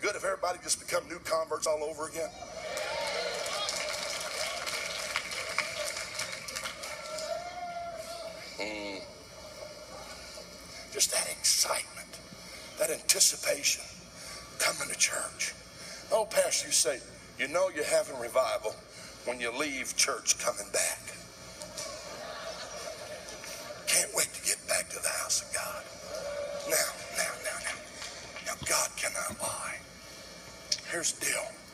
Good if everybody just become new converts all over again? Mm. Just that excitement, that anticipation coming to church. Oh, Pastor, you say, you know you're having revival when you leave church coming back. Here's the deal.